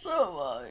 So, uh,